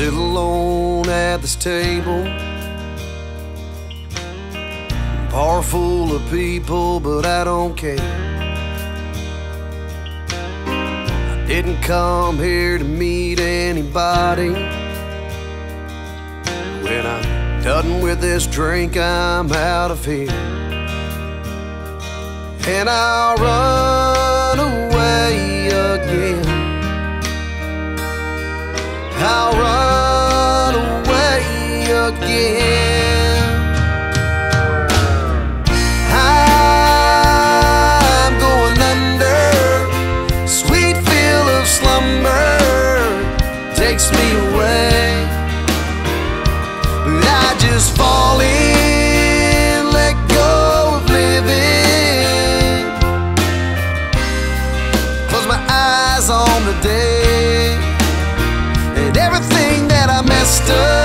sit alone at this table. Bar full of people, but I don't care. I didn't come here to meet anybody. When I'm done with this drink, I'm out of here. And I'll run on the day and everything that I messed up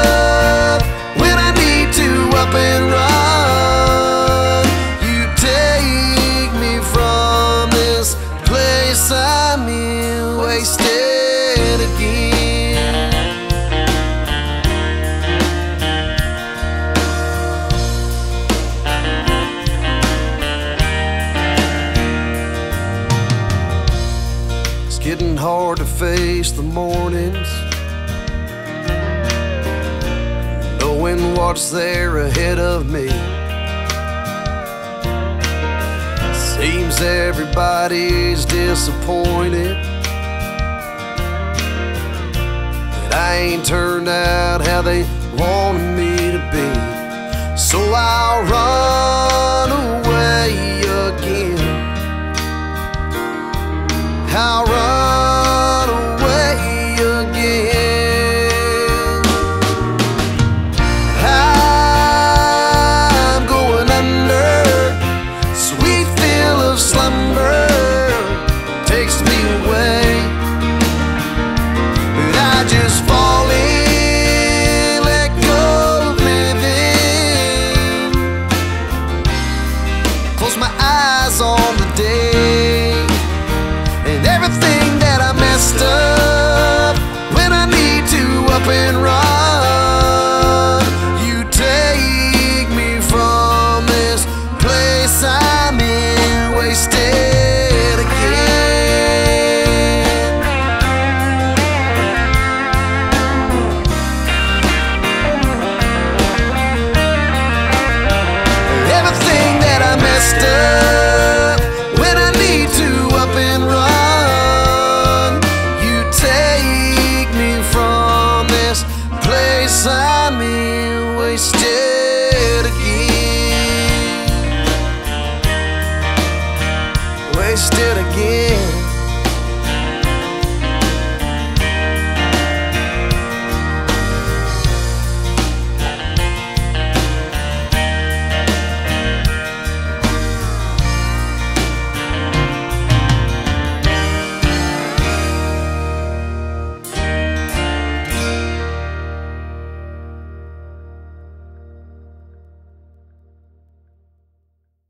getting hard to face the mornings. Knowing what's there ahead of me. Seems everybody's disappointed. That I ain't turned out how they wanted me to be. So I'll run away again. I'll I'm in, wasted again. Wasted again.